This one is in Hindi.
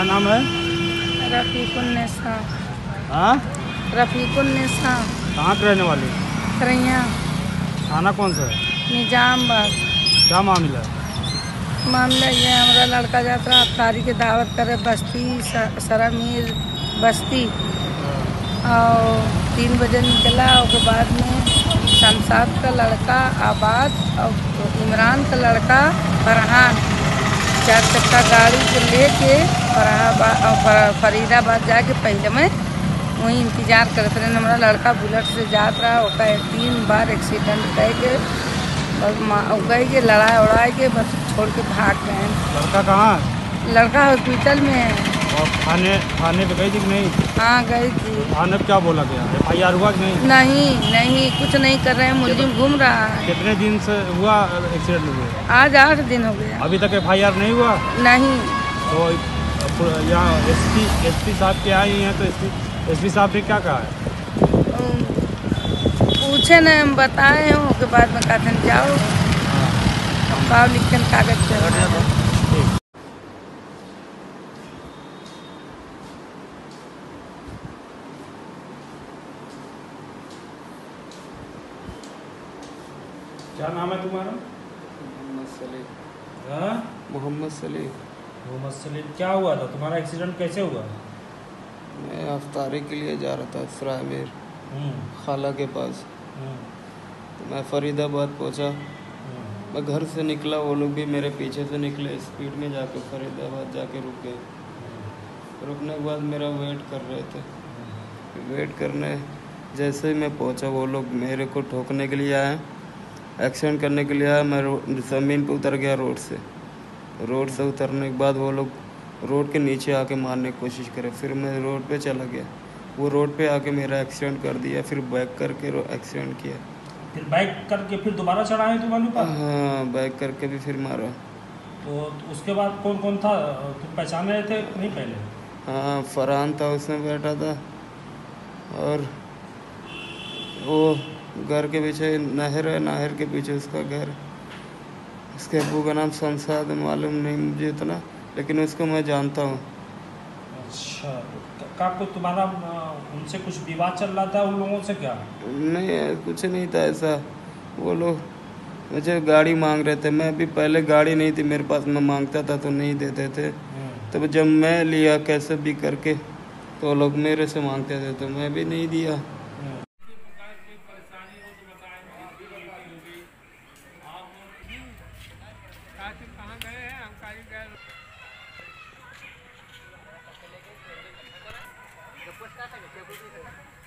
क्या नाम है? रफ़ीकुन्नेसा। हाँ? कहाँ के रहने वाले? करैया थाना कौन सा है? निजामबाग क्या मामला है? मामला ये हमारा लड़का जाता है अफ्तारी की दावत करे बस्ती सरामीर बस्ती। और तीन बजे निकला उसके बाद में शमशाद का लड़का आबाद और इमरान का लड़का फरहान। चार चक्का गाड़ी को लेके फराहाबाद और फर- फरीदाबाद जाके पहले में वहीं इंतज़ार करते रहे हमारा लड़का बुलेट से जात रहा ओका तीन बार एक्सीडेंट कह के और माँ गई के लड़ाई उड़ाई के बस छोड़ के भाग गए। लड़का कहाँ लड़का हॉस्पिटल में है। और थाने थाने पे गई थी कि नहीं? हाँ गई थी। थाने पे क्या बोला गया? एफ़ आई आर हुआ कि नहीं? नहीं नहीं कुछ नहीं कर रहे हैं मुलजिम घूम रहा है। कितने दिन से हुआ एक्सीडेंट हुआ आज आठ दिन हो गया अभी तक एफ़ आई आर नहीं हुआ? नहीं। तो यहाँ एस पी एस पी साहब के आए हैं तो एस पी एस पी साहब ने क्या कहा है? पूछे न हम बताए हैं उसके बाद में कहते हैं। जाओ पाव लिख के कागज़ पे क्या नाम है तुम्हारा? मोहम्मद सलीम हाँ? मोहम्मद सलीम मोहम्मद मसले क्या हुआ था? तुम्हारा एक्सीडेंट कैसे हुआ? मैं अफ्तारी के लिए जा रहा था सरामीर हम्म, खाला के पास। हम्म, तो मैं फरीदाबाद पहुँचा। हम्म, मैं घर से निकला वो लोग भी मेरे पीछे से निकले। स्पीड में जाके फरीदाबाद जाके रुक गए। रुकने के बाद मेरा वेट कर रहे थे। वेट करने जैसे ही मैं पहुँचा वो लोग मेरे को ठोकने के लिए आए। एक्सीडेंट करने के लिए आए मैं ज़मीन पर उतर गया रोड से। रोड से उतरने के बाद वो लोग रोड के नीचे आके मारने की कोशिश करे। फिर मैं रोड पे चला गया। वो रोड पे आके मेरा एक्सीडेंट कर दिया फिर बैक करके एक्सीडेंट किया। फिर बाइक करके फिर दोबारा चढ़ाए तुम्हारे पास हाँ बैक करके भी फिर मारा। तो उसके बाद कौन कौन था? तुम पहचान रहे थे नहीं पहले? हाँ फरहान था उसमें बैठा था। और वो घर के पीछे नहर है नहर के पीछे उसका घर। उसके अबू का नाम शमशाद मालूम नहीं मुझे इतना लेकिन उसको मैं जानता हूँ। अच्छा का कुछ तुम्हारा उनसे कुछ विवाद चल रहा था उन लोगों से क्या? नहीं कुछ नहीं था ऐसा। वो लोग मुझे गाड़ी मांग रहे थे। मैं भी पहले गाड़ी नहीं थी मेरे पास मैं माँगता था तो नहीं देते थे। तब जब मैं लिया कैसे भी करके तो लोग मेरे से मांगते थे तो मैं भी नहीं दिया। Después casa que se